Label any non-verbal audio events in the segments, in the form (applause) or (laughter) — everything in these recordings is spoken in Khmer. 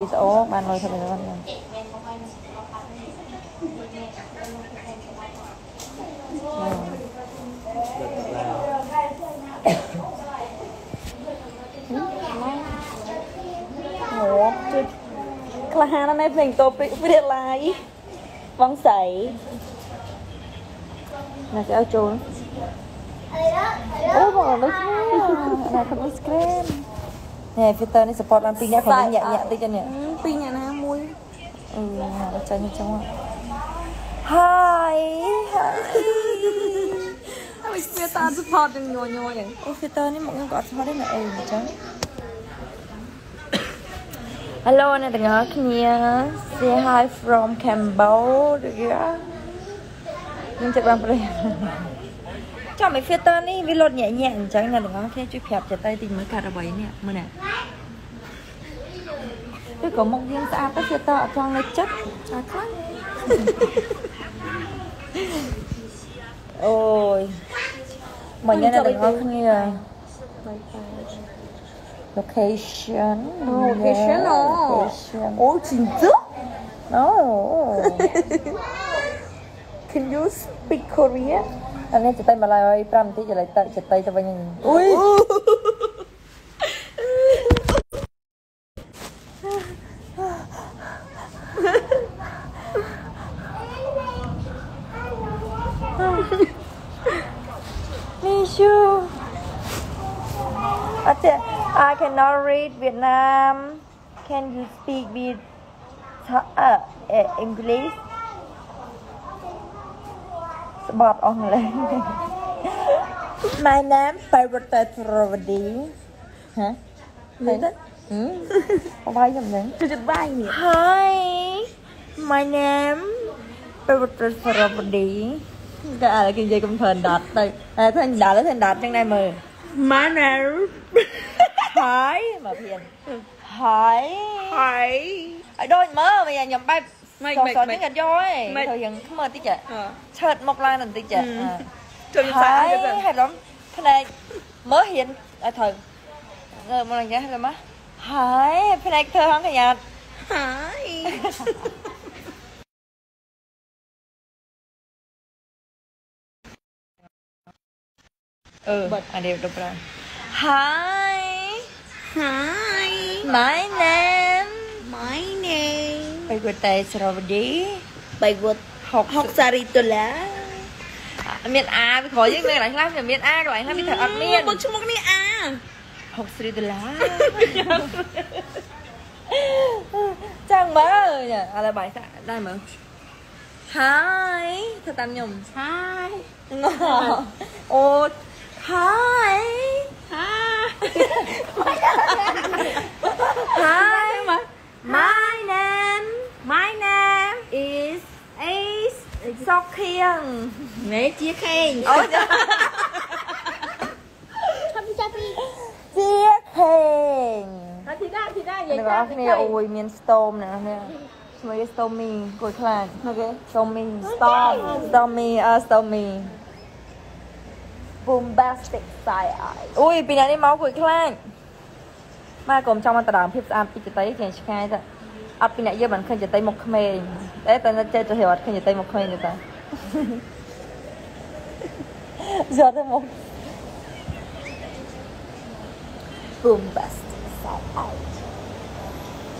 វីដេអូបានលុយទៅបានហ្នឹងអូជួយក្លាហានណាស់ភ្លេងតូព្រាឡាយបងស្រីណាគេឲ្យចូលអូបងដូចនេះណាខ្ញុំ screen នេះ filter នេះ support បានពីរនាក់ខ្ញុំញាក់ញាក់តិចទេនេះពីរអ្នកណាមួយអឺដល់ចាញ់ចឹង Hi ហើយស្ពៀតា support នឹងញយញយហ្នឹងអូ filter នេះមកខ្ញុំក៏អត់ស្គាល់ដែរណាអីអញ្ចឹង Hello អ្នកទាំងអស់គ្នា Say hi from Cambodia ខ្ញុំចាប់បានប្រេ ចាំឲ្យ filter នេះវាលត់ញាក់ញាក់អញ្ចឹងអ្នកទាំងអស់គ្នាជួយប្រាប់ចិត្តទៅទីមើលកាត់អ្វីនេះមើលណាឬក៏មុខយើងស្អាតទៅ filter អត់ចង់នៅចិត្តចាខ្លាំងអូយមកញ៉ាំអ្នកទាំងអស់គ្នា location Oh, location, Yeah, oh. location អូជីងទៅ no can you speak Korea អានេះចិត្តតែមកឡើយ5នាទីចលៃទៅចិត្តទៅវិញអុយមីឈូអត់ទេ I cannot read Vietnam can you speak with uh, English ស្បត់អស់ម្លេះ My name Parvata Travadi ហ៎លេទៅហឹមបាយយ៉ាងហ្នឹងគឺចិត្តបាយនេះ Hi my name Parvata Travadi តែឥឡូវគេនិយាយកំភើដតទៅតែធ្វើដតទៅដតចឹងដែរមើលម៉ាណា Hi មកភៀន Hi ហើយឲ្យដូចមើលវិញខ្ញុំបែប Soalnya nggak joy, itu yang kemarin aja. Chat mok lan nanti aja. Hai, hai lắm. Thế này mới hiện à thời rồi ờ, một lần nhá rồi má. Hai, thế này thơ không cả nhà. Hai. (laughs) Ừ, anh đều được rồi. Hi. Hi. My name name បៃវតេស្រវឌីបៃវត្ត60 60សារីដុល្លារមានអាវាក្រោយយើងមានកន្លែងខ្លះវាមានអាកន្លែងខ្លះវាត្រូវអត់មានមកឈ្មោះនេះអា60ដុល្លារចាំមើលឥឡូវបាយសាក់ដែរមើល Hi ធ្វើតាមខ្ញុំហើយអូ Hi ហើយ Hi មក My name my name is is សុកខៀងមេជាខេងអូថាពីចាប់ពីជាខេងថាទីដាទីដានិអ្នកយាយនរគ្នាអូយមាន storm ណានេះឈ្មោះ stormy គួយខ្លាចអូខេ stormy storm stormy អឺ stormy bombastic side eye អូយពីអ្នកនេះមកគួយខ្លាចម៉ែកុំចង់មកតដើមភាពស្អាតពីចតីជាឆ្ងាយទៅ អត់ពីអ្នកយើងមិនឃើញចតីមកក្មេងតែតែចេះទៅអត់ឃើញចតីមកក្មេងទេតា យកទៅមក (laughs) bombastic side eye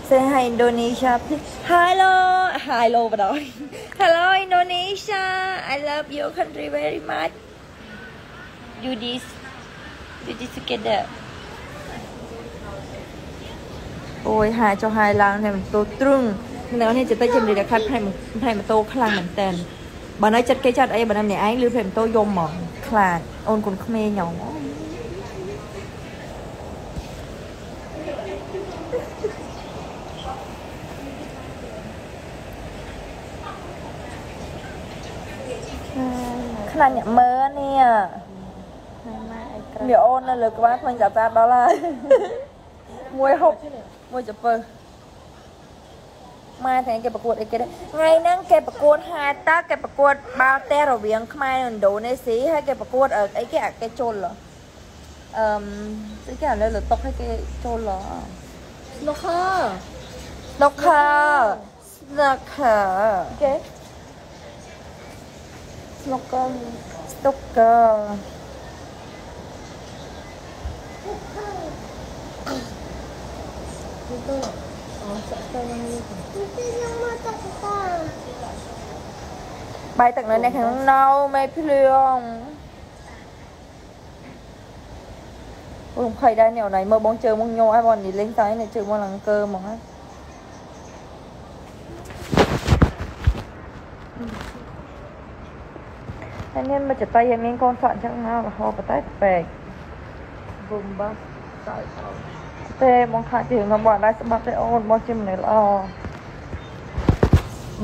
Say hi Indonesia please. Hello Hello បដ ாய் (laughs) Hello Indonesia I love your country very much Do this Do this together អូយហាចុះហើយឡើងតែម៉ូតូទ្រឹងនៅនេះចិត្តតែជំរាបខាត់ផ្នែកផ្នែកម៉ូតូខ្លាំងមែនតើបើនៅចិត្តគេចាត់អីបើនៅម្នាក់ឯងឬផ្នែកម៉ូតូយំហ្មងខ្លាចអូនកូនក្មេងញ៉ងខ្លាចអ្នកមើលនេះម៉ែអីក្រមីអូននៅលើក្បាលឃើញចាប់តាមដល់ហើយ មួយហុកមួយចពើម៉ែថ្ងៃគេប្រកួតអីគេដែរថ្ងៃហ្នឹងគេប្រកួតហែតាគេប្រកួតបាល់ទះរវាងខ្មែរនិងឥណ្ឌូនេស៊ីហើយគេប្រកួតអីគេអាគេជុលអឺស្អីគេឥឡូវលើតុកឲ្យគេជុលស្នូខឺ Snocker Snocker គេ snorkel Snocker អូសាក់ទៅហ្នឹងនេះបាយទឹកនៅនេះខាងនៅមេភ្លៀងអូភ័យដែរនេះអនឡាញមើលបងជើងមកញ័រឲ្យ បងនេះលេងតែនេះជើងមកឡើងកើហ្មងហ្នឹងហើយមានមកចតៃឲ្យមានកូនសក់អញ្ចឹងណារហូតបតែពេកបុំបាសសើចអោ ទេបងខាត់ជើងរបស់បងដែរស្បាត់ទេអូនបងជាមនុស្សល្អ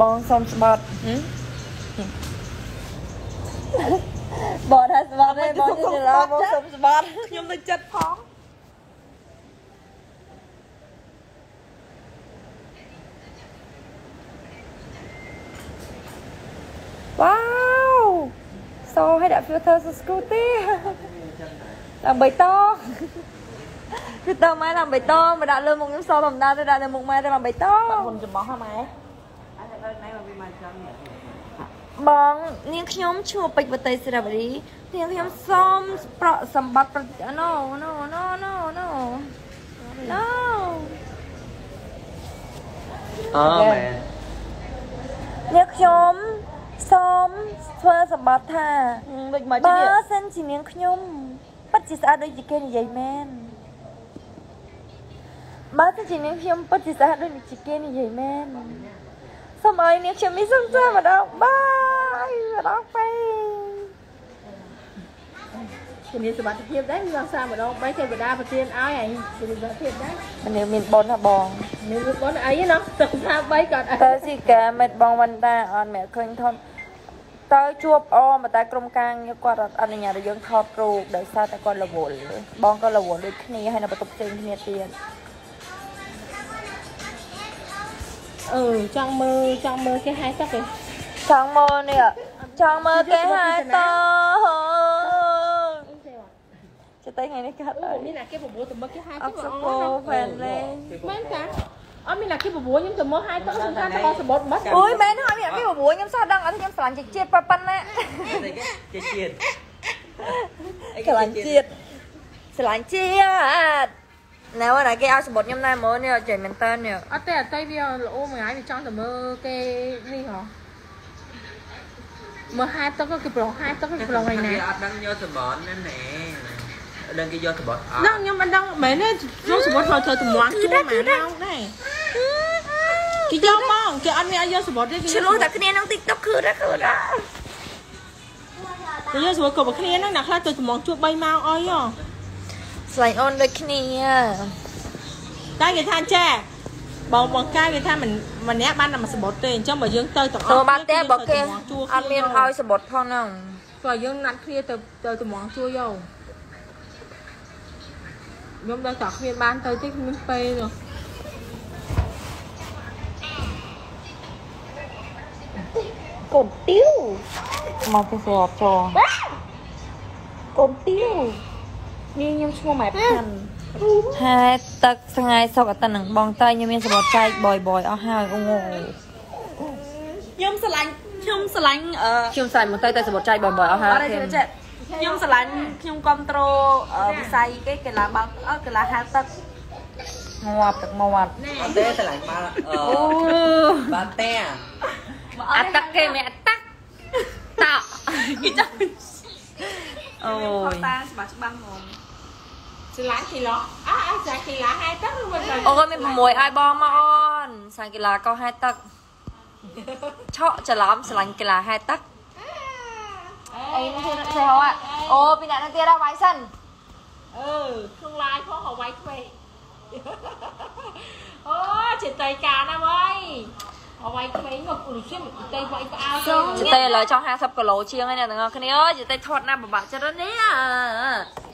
បងសុំស្បាត់បងថាស្បាត់ទេបងជាមនុស្សល្អបងសុំស្បាត់ខ្ញុំនៅចិត្តផងវ៉ាវសឲ្យដាក់ filter សស្គូទេដើម្បីត ង filter ម៉ែដើម្បីតងមកដាក់លើមុខខ្ញុំសធម្មតាទៅដាក់លើមុខម៉ែទៅដើម្បីតងមុនចំបោះហ៎ម៉ែបងនាងខ្ញុំឈ្មោះពេជ្រវតីសេរីវរីនាងខ្ញុំសូមប្រក់សម្បត្តិប្រណូណូណូណូណូណូអឺមែននាងខ្ញុំសូមធ្វើសម្បត្តិថាដូចមកបើទៀតសិនជានាងខ្ញុំពិតជាស្អាតដូចជាគេនិយាយមែន បើសិនជានាងខ្ញុំពិតជាស្អាតដូចជាគេនិយាយមែនសូមឲ្យនាងខ្ញុំមានសុខសាន្តម្ដងបាយម្ដងពេជំនាញសមត្ថភាពដែរមានសាម្ដងបីទេវតាប្រទានឲ្យហើយជំនាញសមត្ថភាពដែរនាងមានបុណ្យណាបងមានរូបបងអីណោះទឹកថាបីគាត់អីតើស៊ីកាមិតបងវណ្ណតាអត់មែនឃើញថតតើជួបអមតែក្រុមការងារគាត់អត់អនុញ្ញាតឲ្យយើងថតរូបដោយសារតែគាត់រវល់បងក៏រវល់ដូចគ្នាហើយនៅបន្ទប់ផ្សេងគ្នាទៀត អឺចង់មើលចង់មើលគេហែទឹកឯងចង់មើលនេះចង់មើលគេហើយតចិត្តថ្ងៃនេះកាត់អូហើយមានអ្នកគេបបួលទៅមើលគេហែអទឹកកសុពោហ្វេនលេមែនតាអត់មានអ្នកគេបបួលខ្ញុំទៅមើលហែទឹកសំខាន់តែគាត់សបុតបាត់អូយមែនហើយមានគេបបួលខ្ញុំសោះដឹងអត់ខ្ញុំស្រឡាញ់ជាតិប៉ុណ្ណាស្អីគេជាជាតិស្រឡាញ់ជាតិស្រឡាញ់ជាតិ ណែវ៉ាគេឲ្យសបុតខ្ញុំណែមើលនេះចេញមែនតើនេះអត់ទេអតីវាល្អមួយថ្ងៃវាចង់ទៅមើលគេនេះហ៎មើលហែទឹកគេប្រងហែទឹកគេប្រងថ្ងៃណាគេអត់ដឹងយកសបនណាណែដឹងគេយកសបនអត់ដឹងខ្ញុំមិនដឹងមែនទេខ្ញុំសបុតធ្វើធ្វើតម្ងជួមកម៉ាណៅដែរគេយកមកគេអត់មានឲ្យយកសបុតទេគេឆ្លោះតែគ្នាក្នុង TikTok គឺដែរគឺដែរគេយកសបុតគ្រប់គ្នាហ្នឹងអ្នកខ្លះទៅតម្ងជួ3ម៉ោងអីហ៎ ស្រឡាញ់អូនដូចគ្នាតែគេថាចេះបងបងកាយគេថាមិនម្នាក់បានតែមួយសបុតទេអញ្ចឹងបើយើងទៅទាំងអស់ទៅបាត់ទេបើគេអត់មានឲ្យឲ្យសបុតផងហ្នឹងបើយើងណាត់គ្នាទៅទៅតម្ងជួយយកខ្ញុំដល់តែគ្មានបានទៅទេគ្មានពេលទេកូនទៀវមកគេស្របចងកូនទៀវ នេះខ្ញុំឈ្មោះម៉ែផាន់ហេតុទឹកថ្ងៃសុកអតិននឹងបងតើខ្ញុំមានសបត់ចែកបយបយអស់ហើយអូខ្ញុំស្រឡាញ់ខ្ញុំស្រឡាញ់អឺខ្ញុំសាច់មកទៅតែសបត់ចែកបយបយអស់ហើយអត់ទេចេះខ្ញុំស្រឡាញ់ខ្ញុំគ្រប់គ្រងវិស័យគេកីឡាបាល់អឺកីឡាហាលទឹកងាប់ទឹកមាត់អត់ទេឆ្លាញ់បាល់អឺបាល់តែអាទឹកគេមិនអាទឹកតោគេចង់អូផយតាច្បាស់ច្បាស់ហ្មង ស្រឡាញ់កីឡាអើអើស្រឡាញ់កីឡាហើយទៅឬមិនទៅអូមាន6ឲ្យបងមកអូនសាយកីឡាកោហែទឹកឆក់ច្រឡំស្រឡាញ់កីឡាហែទឹកអីនេះធ្វើចេះហ៎អូពីអ្នកនឹងទៀតដល់វាយសិនអឺក្នុងឡាយផងហៅវាយខ្វេកអូចេតៃកាណាវើយហៅវាយខ្វេកមកលីខ្ញុំចេតៃវាយផ្អើចតេឥឡូវចង់50គីឡូជាងហើយអ្នកទាំងអស់គ្នាអើយចតេថតណាពិបាកចិត្តនេះ thế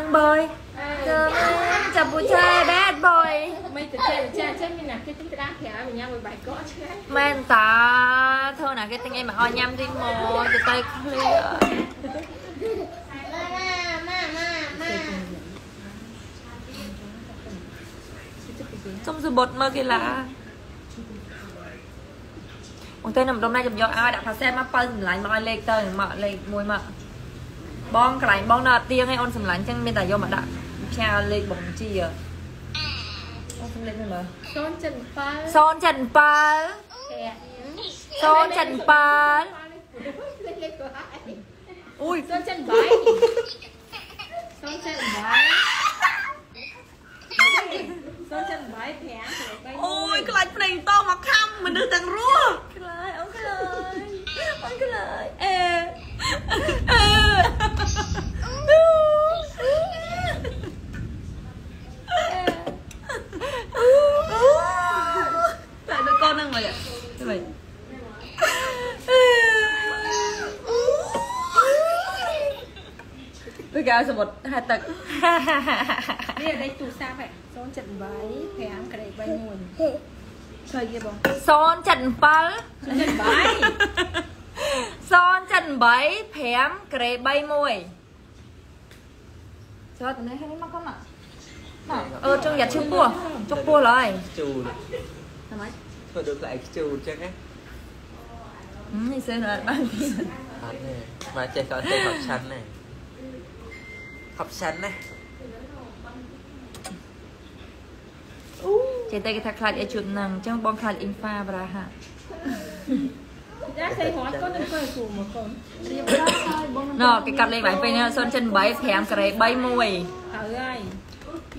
ង boy ជើងចាប់ពូឆែ bad boy មិនទៅចេះចេះចេះមានណាគេទិញក្តាមក្រៅញ៉ាំមួយបាយកកឆ្ងាញ់មែនតាធ្វើណាគេទិញអីមកឲ្យញ៉ាំទីមកទៅទៅ clear សុំសបុតមើលកីឡាអូនទៅនំដុំណាខ្ញុំយកឲ្យដាក់ផាសែតមកបើចម្លាញ់មកឲ្យលេខទៅមកលេខមួយមក បងកន្លែងបងនៅអត់ទៀងឯងអូនសម្លាញ់ចឹងមានតែយកមកដាក់ផ្ញើលេខបងជីអូនសំលេខមើល077សូនចិនប៉ាល់ប្រាក់សូនចិនប៉ាល់លេខក៏ហើយអូយ078 078 078ប្រាក់ទៅ អូយខ្លាចភ្នែកតមកខំមនុស្សទាំងរស់ ខ្លាយអូនខ្លាយអូនខ្លាយអេអេតែទៅកូនហ្នឹងមកទៅវិញ ទៅកៅសមុទ្រហាត់ទឹកនេះដេកទូរស័ព្ទហ៎078 5ក្រេ31ឃើញទេបងសូនចិនប៉ាល់078សូនចិន8 5ក្រេ31ចុះតនេះហើយមកកុំអត់អឺចង់យ៉ាត់ឈឹងពោះចុកពោះឡើយខ្ជូតថ្មីធ្វើដូចខ្លែងខ្ជូតចឹងណានេះសើអត់បានទីអត់ទេមកចេះក៏ចេះខប់ឆាន់ណា ខប់ឆាន់ណាចេះតែគេថាខ្លាចអីជុតហ្នឹងអញ្ចឹងបងខ្លាចអ៊ីនហ្វាប្រាហាចាសេះរត់កូនទៅកូនគូមកកូនរៀបដល់ហើយបងណ៎គេកាត់លេខបាយពេលនេះសូនចិន8 5ក្រេ31ហើយហើយ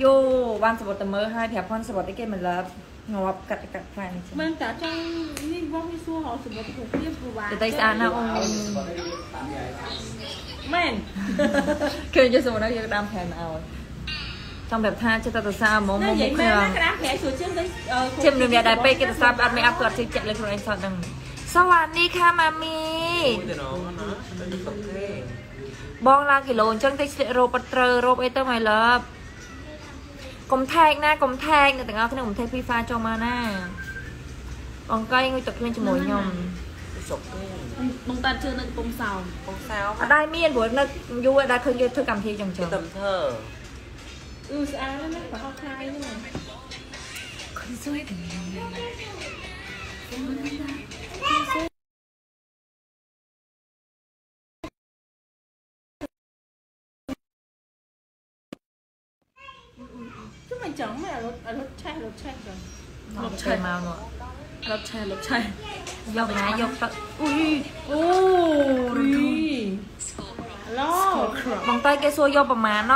យូបានសវត្តតែមើលឲ្យប្រាប់ផងសវត្តអីគេមិនលើបងាប់កាត់កាត់ខ្លាំងអញ្ចឹងមិនតាចង់នេះបងនេះសួរហៅសម្បត្តិភាពវាពិបាកទៅតែស្អាតណាស់អូន មែនគេនិយាយសម្រាប់យើងដាំប្រែមកឲ្យចង់ប្រាប់ថាចិត្តទៅសារហ្មងមកមុខខ្ញុំណាក្រាមប្រែស្រួលជាងទៅជិមនឹងវាដែរពេកគេទៅសារអត់មានអាប់គាត់ជិះចាក់លើខ្លួនឯងសោះហ្នឹងសវណ្ណីខាម៉ាមីបងឡើងគីឡូអញ្ចឹងតិចស្លៀករ៉ូបអត់ត្រូវរ៉ូបអីទៅ my love កុំថែកណាកុំថែកអ្នកទាំងអស់គ្នាកុំថែក FIFA ចូលមកណាអង្គៃងុយទឹកខ្លួនជាមួយខ្ញុំសុខ បងតាជឿនៅកំពង់សោមបងសៅអត់ដែរមានព្រោះនៅយូរដែរឃើញយើងធ្វើកម្មវិធីចឹងចឹគេងតំធ្វើអឺស្អាតណាស់ណាប្រហោះខាយហ្នឹងជុំមិនចឹងមែនរត់រត់ឆេះរត់ឆេះចឹងលុបឆេមកមក រត់ឆែរត់ឆែយកណាយកទឹកអ៊ុយអូរីឡូបងតៃគេសួរយកប្រមាណណ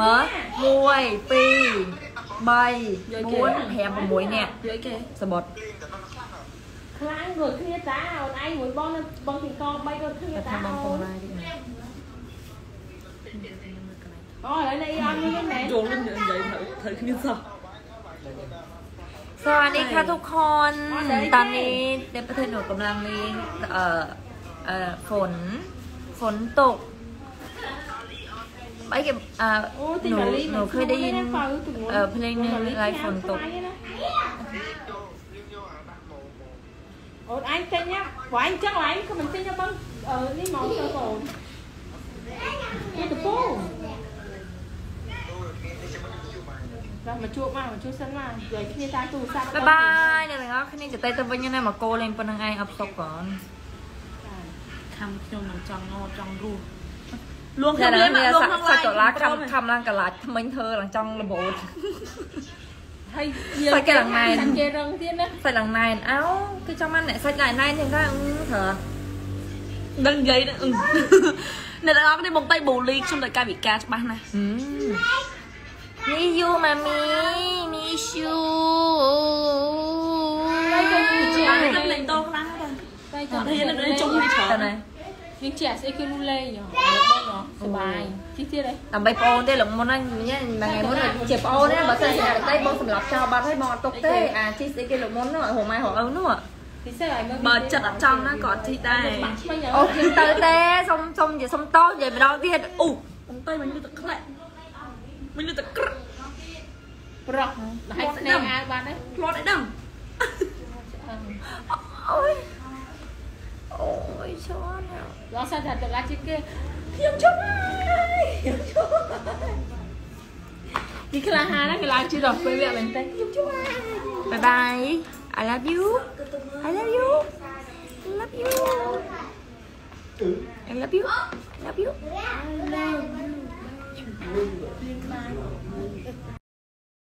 មើល1 2 3 4 5 6នាក់យកអីគេសបុតខ្លាំងរួចគ្នាតាអូនឯងមួយបងនៅបងទីកង3រួចគ្នាគាត់តាថាបងអូពងនឡាយតិចណាអូឥឡូវនេះអត់មានមែនចូលនឹងនិយាយត្រូវត្រូវគ្នាសោះ สวัสดีค่ะทุกคน ตอนนี้เดบประเทศหนูกำลังมีเอ่อเอ่อฝน ฝนตกไปเก็บเอ่อหนูหนูเคยได้ยินเอ่อเพลงหนึงลายฝนตก Ủa anh tin nhá Của anh chắc là anh mình tin cho băng Ờ, đi mong cho cồn Đi từ phố បងនេះទៅពងដល់មកជួបមកមកជួបសិនមកនិយាយគ្នាតាមទូរស័ព្ទ บ๊ายบายអ្នកទាំងអស់គ្នាจะទៅទៅវិញណាមកគោលេងប៉ុណ្្នឹងឯងអត់សុកก่อน ខំខ្ញុំនឹងចង់ងចង់រស់លួង តែ ខ្ញុំលេង មាន លួង សា ក្នុង សា ឡាយ ច់ដុល្លារខំខំឡើងកន្លាច់ថ្មិញធ្វើឡើងចង់របូត ហើយ សាច់គេឡើងណែន សាច់គេរឹងទៀតណា សាច់ឡើងណែនអោគឺចង់បានអ្នកសាច់ឡើងណែនចឹងដែរអឺត្រូវ ដឹងនិយាយណាអឺអ្នកទាំងអស់គ្នាបងតៃបូលីខ្ញុំតែកាយវិការច្បាស់ណាស់ មីយូម៉ាមីមីឈូតែទៅជាបានតែលេងតោខ្លាំងដែរតែទៅអត់ហ៊ាននឹងចុងនេះច្រើនតើណាយើងជាស្អីគេលូលេងហ៎បងសបាយជីទៀតហ៎ដើម្បីប្អូនទេលោកមុនហ្នឹងញ៉ាំមួយថ្ងៃមុនជាប្អូនទេបើសិនជាតែបងសម្រាប់ចោលបាត់ហើយបងអត់ទុកទេអាជីស្អីគេលោកមុននោះហៅម៉ែហៅឪនោះពិសេសឲ្យមើលបើចិត្តអត់ចង់ណាក៏អត់ធីដែរបាក់ឆ្មាញ់អូជិះទៅទេសុំសុំនិយាយសុំតោនិយាយម្ដងទៀតអូបងតៃមិនលឺទឹកខ្លាក់ មិនលឺទឹកក្រឹកអប្រុសហើយស្នេហ៍អាវបានទេផ្លត់អីដឹងអូយអូយឈួនอ่ะដល់សិនតែតឡាជិះគេខ្ញុំជុំហើយខ្ញុំជុំពីក្លាហានណាក្លាជិះដល់ពេលវាក់មែនទេខ្ញុំជុំហើយ bye bye I love you I love you love you I love you love you 冰的冰的